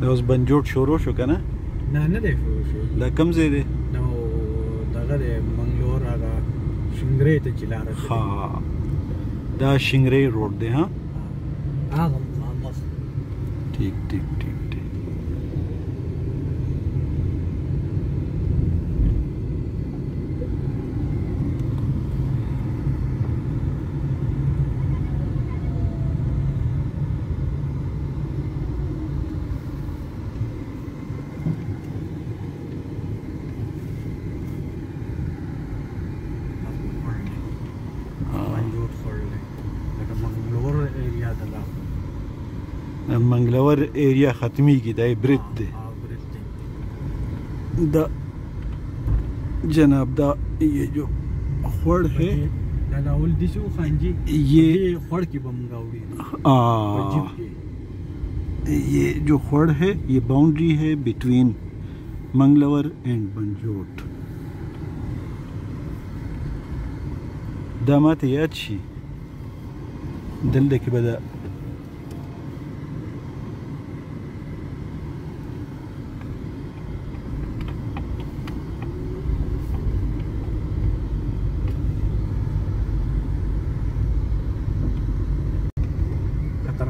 دا اوس بنجوړ شروع شو کنه نه؟ نه دی شو شو. دا کم ځای دی؟ نو دغه دی منګلور هغه شنګرې ته چې لاره. ها. دا شنگری روډ دی ها؟ هغه ٹھیک ٹھیک ٹھیک منگلور ایریا ختمی کی دا برید دی دا جناب دا یہ جو خوڑ ہے دا لاول دي شو خانجي یہ بمګاوړي آ جیب کې یہ جو خوڑ ہے یہ باؤنڈری ہے بٹوین منگلور اینڈ بنجوٹ دا ماته یاد شي دلته کې به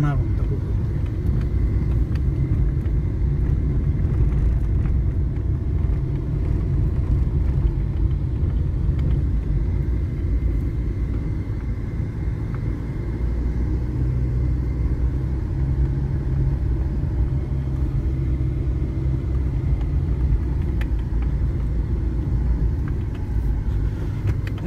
دا خطرناک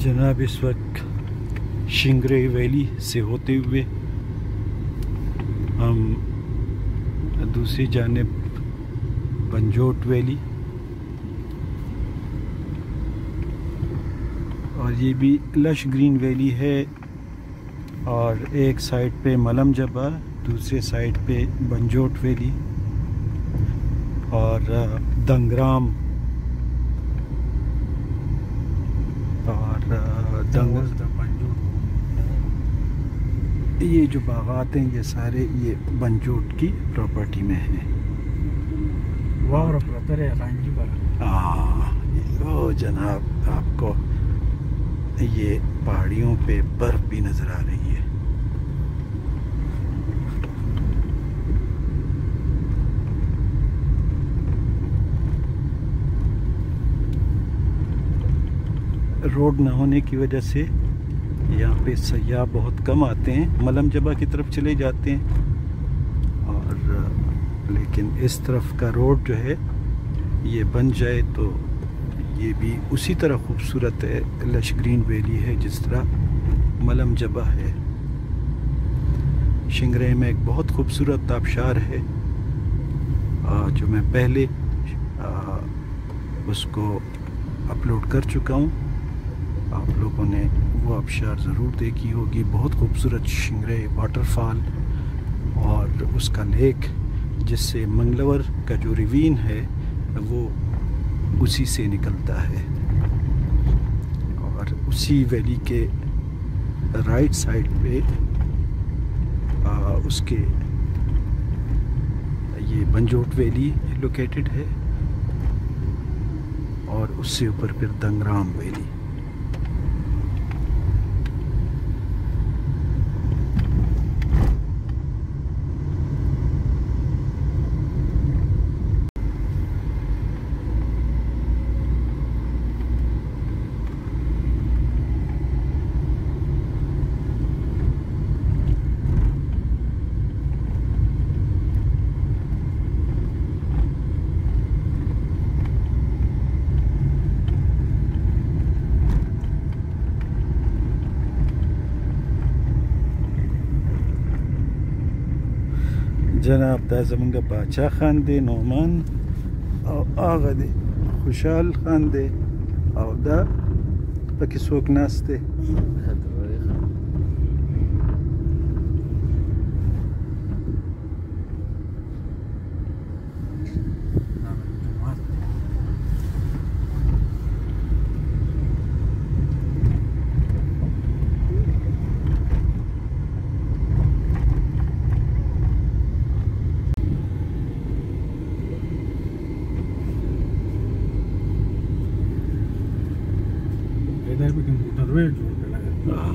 جناب اس وقت شنگرے ویلی سے ہوتے ہوئے ہم دوسری جانب بنجوٹ ویلی اور یہ بھی لش گرین ویلی ہے اور ایک سائڈ پہ ملم جبا دوسرے سائڈ پہ بنجوٹ ویلی اور دنگرام اور دنگ یہ جو باغات ہیں یہ سارے یہ بنجوٹ کی پراپرٹی میں ہیں۔ او جناب آپ کو یہ پہاڑیوں پہ برف بھی نظر آ رہی ہے۔ روڈ نہ ہونے کی وجہ سے یہاں پہ سیاح بہت کم آتے ہیں ملم جبا کی طرف چلے جاتے ہیں۔ اور، لیکن اس طرف کا روڈ جو ہے، یہ بن جائے تو یہ بھی اسی طرح خوبصورت ہے۔ لش گرین ویلی ہے، جس طرح ملم جبا ہے۔ شنگرے میں ایک بہت خوبصورت آبشار ہے۔ جو میں پہلے اس کو اپلوڈ کر چکا ہوں۔ آپ لوگوں نے وہ آبشار ضرور دیکھی ہوگی۔ بہت خوبصورت شنگرے واٹر فال اور اس کا لیک، جس سے منگلور کا جو ریوین ہے، وہ اسی سے نکلتا ہے۔ اور اسی ویلی کے رائٹ سائڈ پہ اس کے یہ بنجوٹ ویلی لوکیٹڈ ہے اور اس سے اوپر پھر دنگرام ویلی۔ جناب دا زمونږ باچا خان دی نومان او هغه دی خوشحال خان دی. او دا پکې څوک ناست دی કે મોટરવે જોડ પેલા હા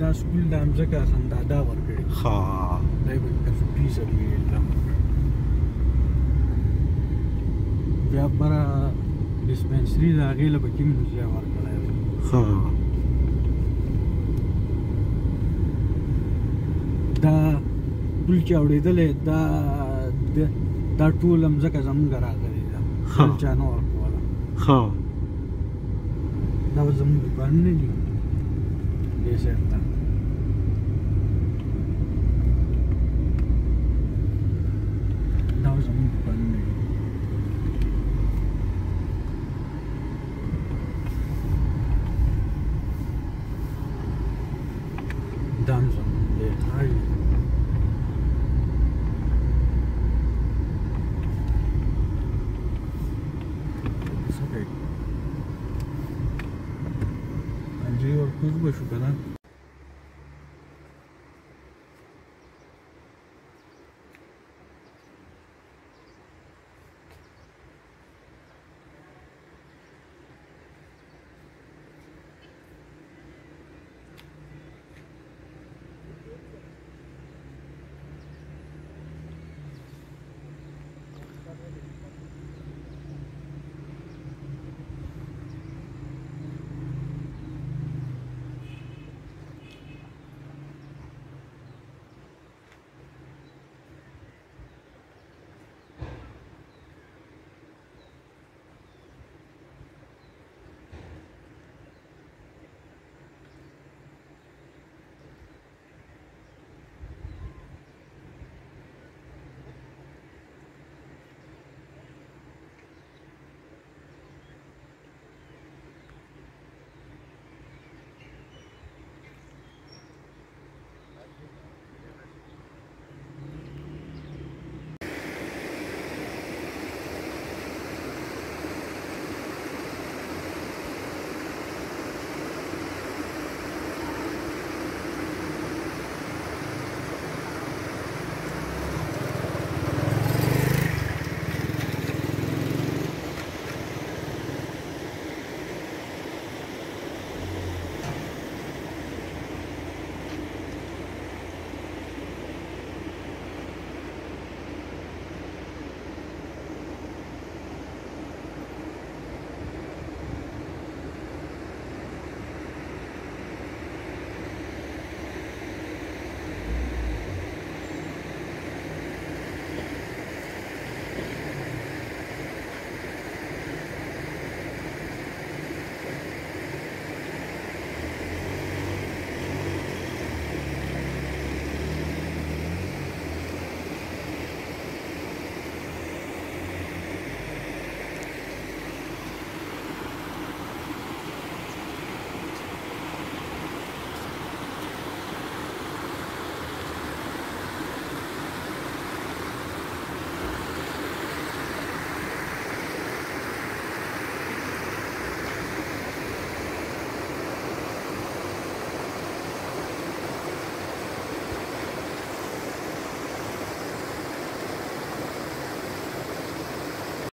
دا سکول د امزګه خندادا ورکړي ها دایو کفپی سره بیا پر ډیسپنسری دا غیله به کوم ځای ورکړای ها دا بل چې اورېدلې دا دا ټول مزکه زمونږ راغلي دا خل چانو ورکوله. ها. دا زمونږ باندې دی دې سره Não vou jogar nada.